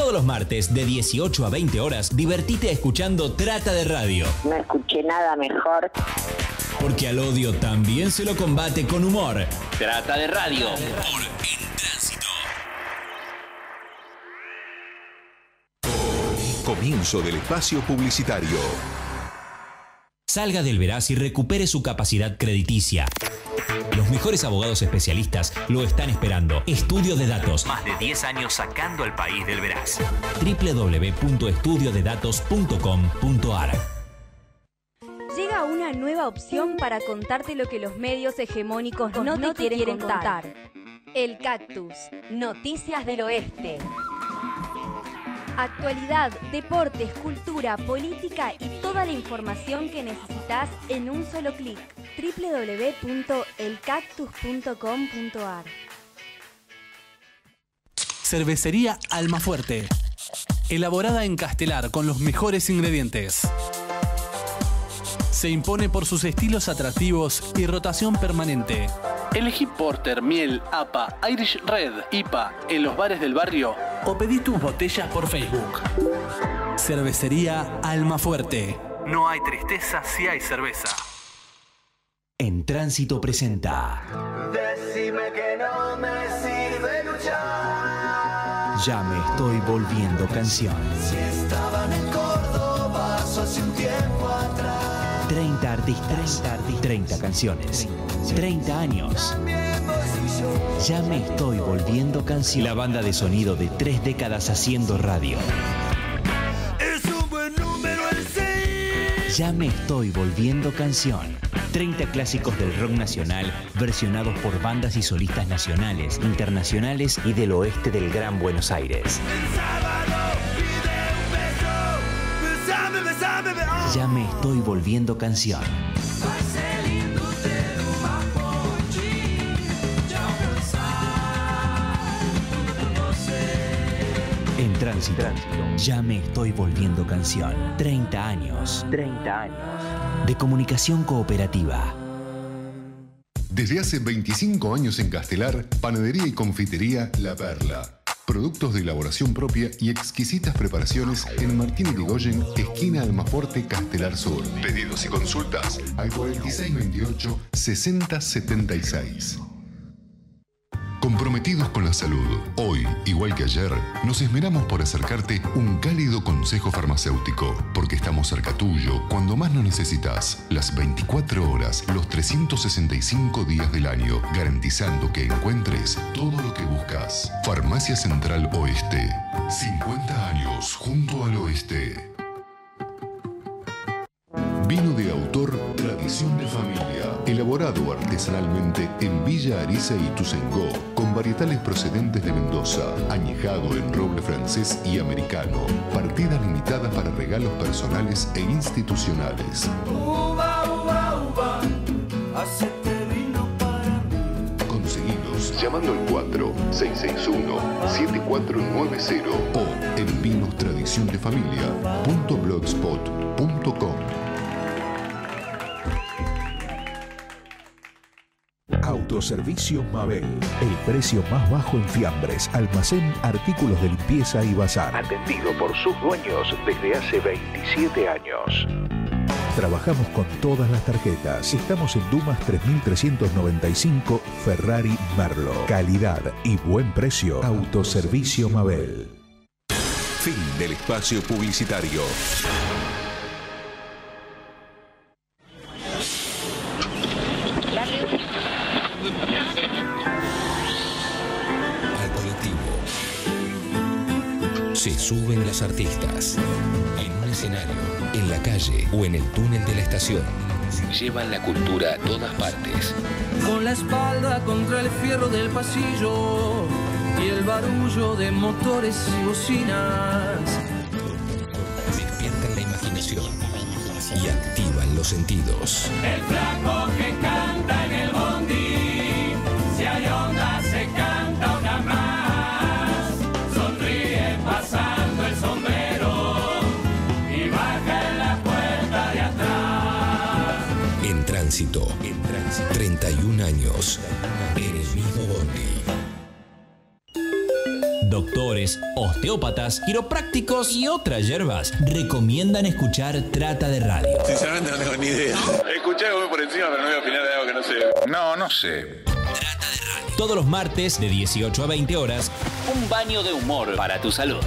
Todos los martes de 18 a 20 horas, divertite escuchando Trata de Radio. No escuché nada mejor. Porque al odio también se lo combate con humor. Trata de Radio. Por En Tránsito. Comienzo del espacio publicitario. Salga del Veraz y recupere su capacidad crediticia. Los mejores abogados especialistas lo están esperando. Estudio de datos. Más de 10 años sacando al país del Veraz. www.estudiodedatos.com.ar Llega una nueva opción para contarte lo que los medios hegemónicos no, te quieren, contar. El Cactus. Noticias del Oeste. Actualidad, deportes, cultura, política y toda la información que necesitas en un solo clic. www.elcactus.com.ar Cervecería Almafuerte. Elaborada en Castelar con los mejores ingredientes. Se impone por sus estilos atractivos y rotación permanente. Elegí Porter, Miel, APA, Irish Red, IPA en los bares del barrio o pedí tus botellas por Facebook. Cervecería Almafuerte. No hay tristeza si hay cerveza. En Tránsito presenta Decime que no me sirve luchar. Ya me estoy volviendo canción. Si estaban en Córdoba hace un tiempo. 30 artistas, 30 canciones, 30 años. Ya me estoy volviendo canción. La banda de sonido de tres décadas haciendo radio. Es un buen número el 6. Ya me estoy volviendo canción. 30 clásicos del rock nacional versionados por bandas y solistas nacionales, internacionales y del oeste del Gran Buenos Aires. El sábado Ya me estoy volviendo canción. En tránsito, ya me estoy volviendo canción. 30 años. 30 años. De comunicación cooperativa. Desde hace 25 años en Castelar, panadería y confitería La Perla. Productos de elaboración propia y exquisitas preparaciones en Martín Irigoyen, esquina Almaforte, Castelar Sur. Pedidos y consultas al 4628-6076. Comprometidos con la salud, hoy, igual que ayer, nos esmeramos por acercarte un cálido consejo farmacéutico, porque estamos cerca tuyo cuando más lo necesitas, las 24 horas, los 365 días del año, garantizando que encuentres todo lo que buscas. Farmacia Central Oeste, 50 años junto al oeste. Vino de autor Tradición de Familia, elaborado artesanalmente en Villa Ariza y Tuzengó, con varietales procedentes de Mendoza, añejado en roble francés y americano, partida limitada para regalos personales e institucionales. Para mí. Conseguidos llamando al 4-661-7490 o en vinostradiciondefamilia.blogspot.com. Autoservicio Mabel. El precio más bajo en fiambres, almacén, artículos de limpieza y bazar. Atendido por sus dueños desde hace 27 años. Trabajamos con todas las tarjetas. Estamos en Dumas 3395 Ferrari Merlo. Calidad y buen precio. Autoservicio Mabel. Fin del espacio publicitario. Al colectivo. Se suben los artistas. En un escenario, en la calle o en el túnel de la estación. Llevan la cultura a todas partes. con la espalda contra el fierro del pasillo y el barullo de motores y bocinas. Despiertan la imaginación y activan los sentidos. El flaco tránsito, en tránsito. 31 años. En el mismo bondi. Doctor Pastores, osteópatas, quiroprácticos y otras hierbas recomiendan escuchar Trata de Radio. Sinceramente no tengo ni idea. Escuché algo por encima, pero no voy a opinar de algo que no sé. No, no sé. Todos los martes de 18 a 20 horas, un baño de humor para tu salud.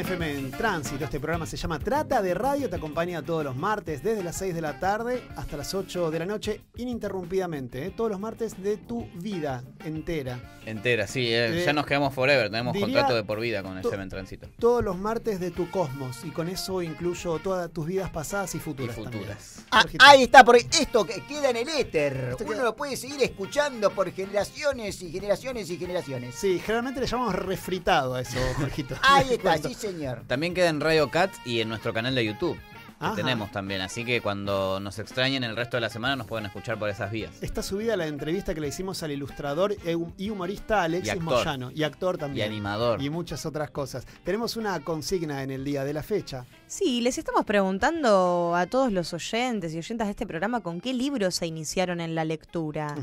FM en Tránsito. Este programa se llama Trata de Radio. Te acompaña todos los martes desde las 6 de la tarde hasta las 8 de la noche ininterrumpidamente. ¿eh? Todos los martes de tu vida entera. Entera, sí. eh, Eh, ya nos quedamos forever. Tenemos contrato de por vida con FM en Tránsito. Todos los martes de tu cosmos. Y con eso incluyo todas tus vidas pasadas y futuras. Y también. futuras. Ah, ahí está, porque esto que queda en el éter. Esto Uno queda- lo puede seguir escuchando por generaciones y generaciones y generaciones. Sí, generalmente le llamamos refritado a eso, Jorgito. Ahí está, cuento. sí señor. También queda en Radio Cat y en nuestro canal de YouTube. Que Ajá. tenemos también. Así que cuando nos extrañen el resto de la semana nos pueden escuchar por esas vías. Está subida la entrevista que le hicimos al ilustrador e- y humorista Alexis Y. Moyano. Y actor Y también. animador. Y muchas otras cosas. Tenemos una consigna en el día de la fecha. Sí, les estamos preguntando a todos los oyentes y oyentas de este programa con qué libros se iniciaron en la lectura.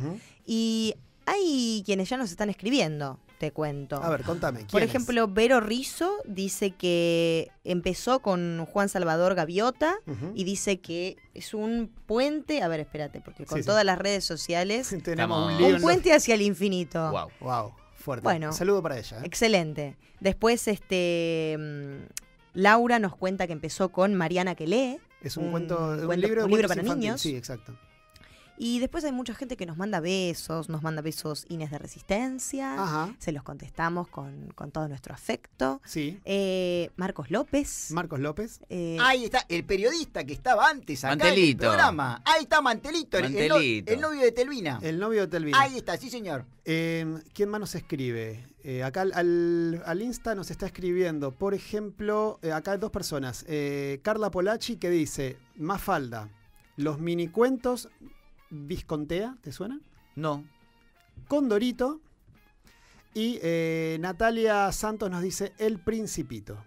Y hay quienes ya nos están escribiendo, te cuento. A ver, contame. Por ejemplo, Vero Rizo dice que empezó con Juan Salvador Gaviota y dice que es un puente, a ver, espérate, porque con Sí, sí. todas las redes sociales, Tenemos un un en puente hacia el infinito. Wow. Wow, fuerte. Bueno. Saludo para ella. ¿eh? Excelente. Después, este mm, Laura nos cuenta que empezó con Mariana que lee. Es un, un cuento, un cuento- libro, un para niños. Sí, exacto. Y después hay mucha gente que nos manda besos, nos manda besos Inés de Resistencia. Ajá. Se los contestamos con, con todo nuestro afecto. Sí. Eh, Marcos López. Marcos López. eh, Ahí está, el periodista que estaba antes acá en el Mantelito. programa. Ahí está Mantelito, el- el, no- Mantelito. el novio de Telvina. El novio de Telvina. Ahí está, sí señor. Eh, ¿Quién más nos escribe? Eh, acá al, al- al Insta nos está escribiendo, por ejemplo, eh, acá hay dos personas. Eh, Carla Polacci que dice, Mafalda, los minicuentos Viscontea, ¿te suena? No. Condorito. Y eh, Natalia Santos nos dice El Principito.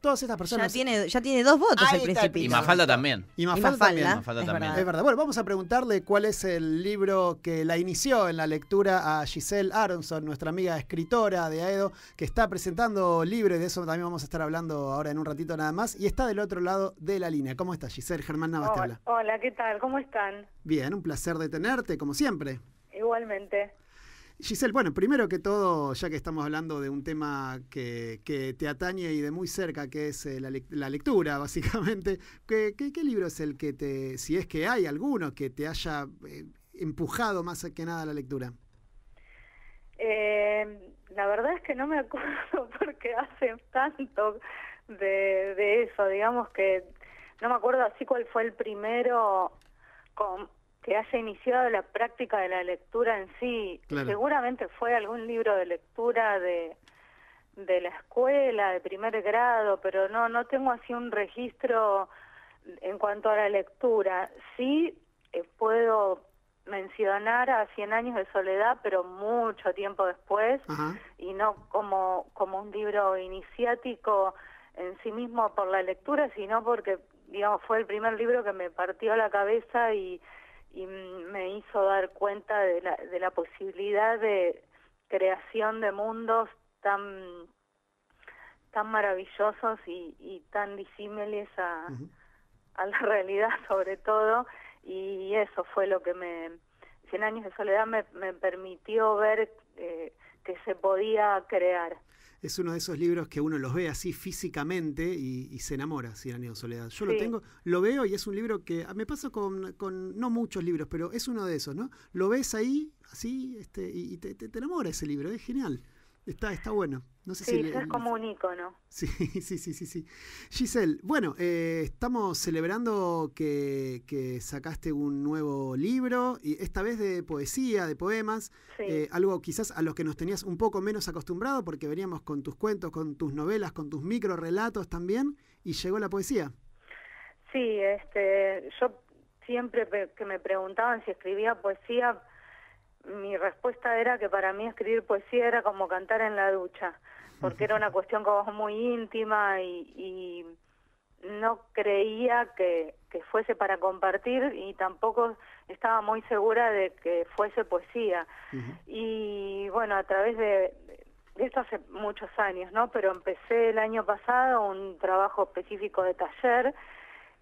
Todas estas ya, personas... tiene, ya tiene dos votos Ahí el está principito. Y Mafalda también. Y Y Mafalda, Mafalda, también. Mafalda es también. verdad. Es verdad. Bueno, vamos a preguntarle cuál es el libro que la inició en la lectura a Giselle Aronson, nuestra amiga escritora de AEDO, que está presentando libro y de eso también vamos a estar hablando ahora en un ratito nada más. Y está del otro lado de la línea. ¿Cómo estás, Giselle? Germán Navas te habla. Hola, hola, ¿qué tal? ¿Cómo están? Bien, un placer de tenerte, como siempre. Igualmente. Giselle, bueno, primero que todo, ya que estamos hablando de un tema que, que te atañe y de muy cerca, que es eh, la, lec- la lectura, básicamente, ¿qué, qué, qué libro es el que te, si es que hay alguno, que te haya eh, empujado más que nada a la lectura? Eh, la verdad es que no me acuerdo porque hace tanto de, de eso, digamos que no me acuerdo así cuál fue el primero con, que haya iniciado la práctica de la lectura en sí. Claro. Seguramente fue algún libro de lectura de de la escuela, de primer grado, pero no no tengo así un registro en cuanto a la lectura. Sí eh, puedo mencionar a Cien años de soledad, pero mucho tiempo después Ajá. y no como como un libro iniciático en sí mismo por la lectura, sino porque digamos fue el primer libro que me partió la cabeza y, y me hizo dar cuenta de la, de la posibilidad de creación de mundos tan tan maravillosos y, y tan disímiles a, la realidad sobre todo. Y eso fue lo que me Cien años de soledad me, me permitió ver eh, que se podía crear Es uno de esos libros que uno los ve así físicamente y, y se enamora, Cien años de soledad. Yo lo tengo, lo veo y es un libro que ah, me pasa con, con no muchos libros, pero es uno de esos, ¿no? Lo ves ahí, así, este, y, y te, te- te enamora ese libro, es genial. Está, está bueno. No sé sí si le- es como un icono Sí, sí, sí, sí, sí. Giselle, bueno, eh, estamos celebrando que, que sacaste un nuevo libro, y esta vez de poesía, de poemas, Sí. eh, algo quizás a los que nos tenías un poco menos acostumbrado, porque veníamos con tus cuentos, con tus novelas, con tus micro relatos también, y llegó la poesía. Sí, este, yo siempre que me preguntaban si escribía poesía, mi respuesta era que para mí escribir poesía era como cantar en la ducha, porque era una cuestión como muy íntima y, y, no creía que, que fuese para compartir y tampoco estaba muy segura de que fuese poesía. Y bueno, a través de, de esto hace muchos años, ¿no? Pero empecé el año pasado un trabajo específico de taller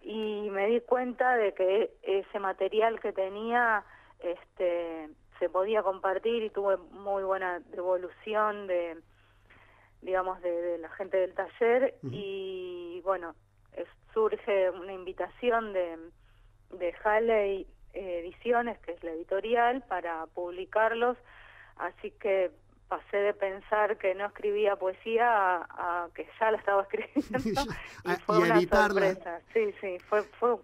y me di cuenta de que ese material que tenía este se podía compartir y tuve muy buena devolución de digamos de, la gente del taller y bueno surge una invitación de de Halley Ediciones que es la editorial para publicarlos. Así que pasé de pensar que no escribía poesía a, que ya la estaba escribiendo. Y fue una sorpresa. Sí sí fue fue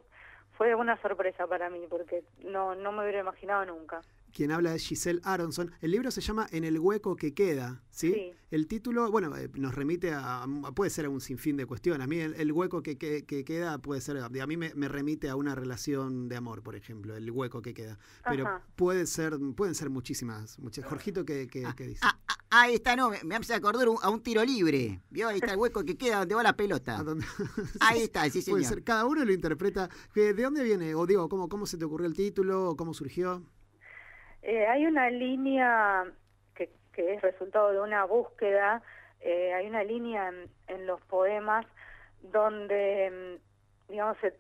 fue una sorpresa para mí porque no no me hubiera imaginado nunca quien habla es Giselle Aronson. El libro se llama En el hueco que queda, ¿sí? El título, bueno, eh, nos remite a, puede ser a un sinfín de cuestiones. A mí el, hueco que, que, queda puede ser, a mí me, remite a una relación de amor, por ejemplo, el hueco que queda. Pero puede ser, pueden ser muchísimas, muchas. Jorgito, ¿qué, qué, ah, dice? Ah, ah, ahí está, no, me, hace acordar a un tiro libre. ¿Vio? Ahí está el hueco que queda donde va la pelota. ahí está, sí, señor. Puede ser, cada uno lo interpreta. ¿De dónde viene? O digo, ¿cómo, cómo se te ocurrió el título? ¿Cómo surgió? Eh, hay una línea que, que, es resultado de una búsqueda, eh, hay una línea en, los poemas donde, mm, digamos, se,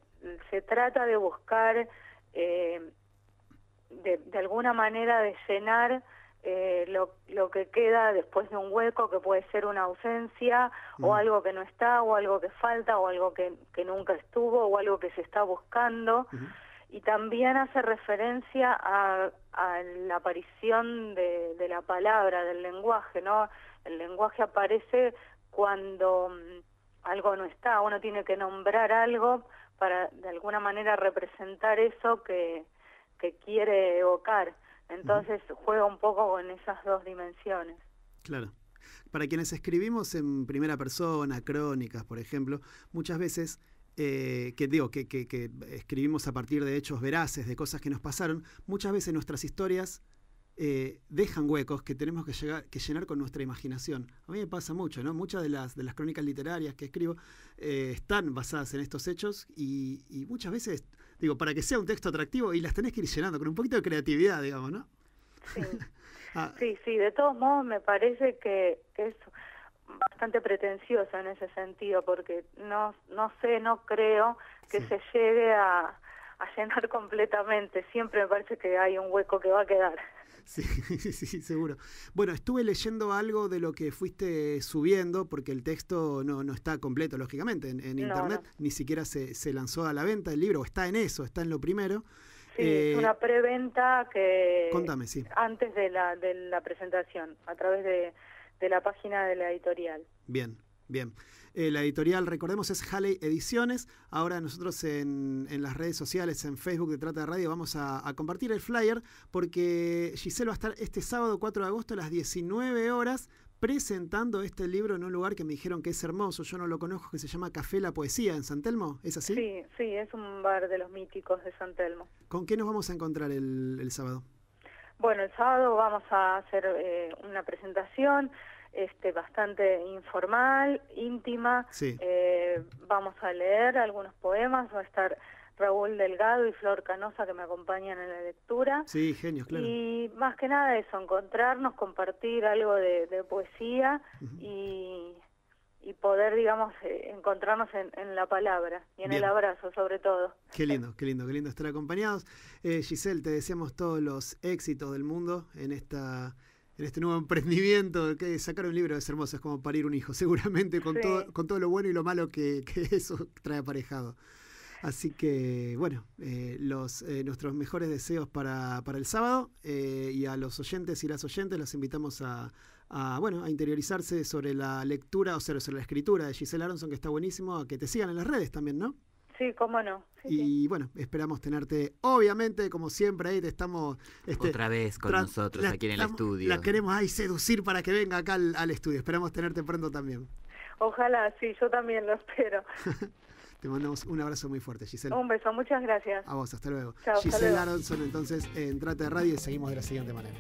se trata de buscar eh, de, de, alguna manera de llenar eh, lo, lo que queda después de un hueco que puede ser una ausencia o algo que no está o algo que falta o algo que, que nunca estuvo o algo que se está buscando y también hace referencia a, la aparición de, la palabra, del lenguaje, ¿no? El lenguaje aparece cuando mm, algo no está, uno tiene que nombrar algo para de alguna manera representar eso que, que quiere evocar. Entonces juega un poco con esas dos dimensiones. Claro. Para quienes escribimos en primera persona, crónicas, por ejemplo, muchas veces eh, que digo, que, que, escribimos a partir de hechos veraces, de cosas que nos pasaron, muchas veces nuestras historias eh, dejan huecos que tenemos que, llegar, que llenar con nuestra imaginación. A mí me pasa mucho, ¿no? Muchas de las, de las crónicas literarias que escribo eh, están basadas en estos hechos y, y, muchas veces, digo, para que sea un texto atractivo y las tenés que ir llenando con un poquito de creatividad, digamos, ¿no? Sí, ah. sí, sí, de todos modos me parece que, que es bastante pretenciosa en ese sentido, porque no, no sé, no creo que se llegue a, a llenar completamente. Siempre me parece que hay un hueco que va a quedar. Sí, sí, seguro. Bueno, estuve leyendo algo de lo que fuiste subiendo, porque el texto no, no está completo, lógicamente, en, Internet, ni siquiera se, se lanzó a la venta el libro, está en eso, está en lo primero. Sí, es eh, una preventa que... Contame, sí. Antes de la, de la presentación, a través de de la página de la editorial. Bien, bien. Eh, la editorial, recordemos, es Halley Ediciones. Ahora nosotros en, en, las redes sociales, en Facebook de Trata de Radio, vamos a, compartir el flyer porque Giselle va a estar este sábado 4 de agosto a las 19 horas presentando este libro en un lugar que me dijeron que es hermoso, yo no lo conozco, que se llama Café La Poesía en San Telmo, ¿es así? Sí, sí, es un bar de los míticos de San Telmo. ¿Con qué nos vamos a encontrar el, el sábado? Bueno, el sábado vamos a hacer eh, una presentación este, bastante informal, íntima. Eh, vamos a leer algunos poemas, va a estar Raúl Delgado y Flor Canosa que me acompañan en la lectura. Sí, genios, claro. Y más que nada eso, encontrarnos, compartir algo de, poesía y, y poder, digamos, eh, encontrarnos en, la palabra y en el abrazo sobre todo. Qué lindo, qué lindo, qué lindo estar acompañados. Eh, Giselle, te deseamos todos los éxitos del mundo en esta en este nuevo emprendimiento, que sacar un libro es hermoso, es como parir un hijo, seguramente con, todo, con todo lo bueno y lo malo que, eso trae aparejado. Así que, bueno, eh, los, eh, nuestros mejores deseos para, para el sábado eh, y a los oyentes y las oyentes los invitamos a, a, bueno, a interiorizarse sobre la lectura, o sea, sobre la escritura de Giselle Aronson, que está buenísimo, a que te sigan en las redes también, ¿no? Sí, cómo no. y bueno, esperamos tenerte, obviamente, como siempre, ahí te estamos... Este, Otra vez con nosotros aquí en el estudio. La queremos ahí seducir para que venga acá al, estudio. Esperamos tenerte pronto también. Ojalá, sí, yo también lo espero. Te mandamos un abrazo muy fuerte, Giselle. Un beso, muchas gracias. A vos, hasta luego. Chao, Giselle Aronson, entonces, en Trata de Radio y seguimos de la siguiente manera.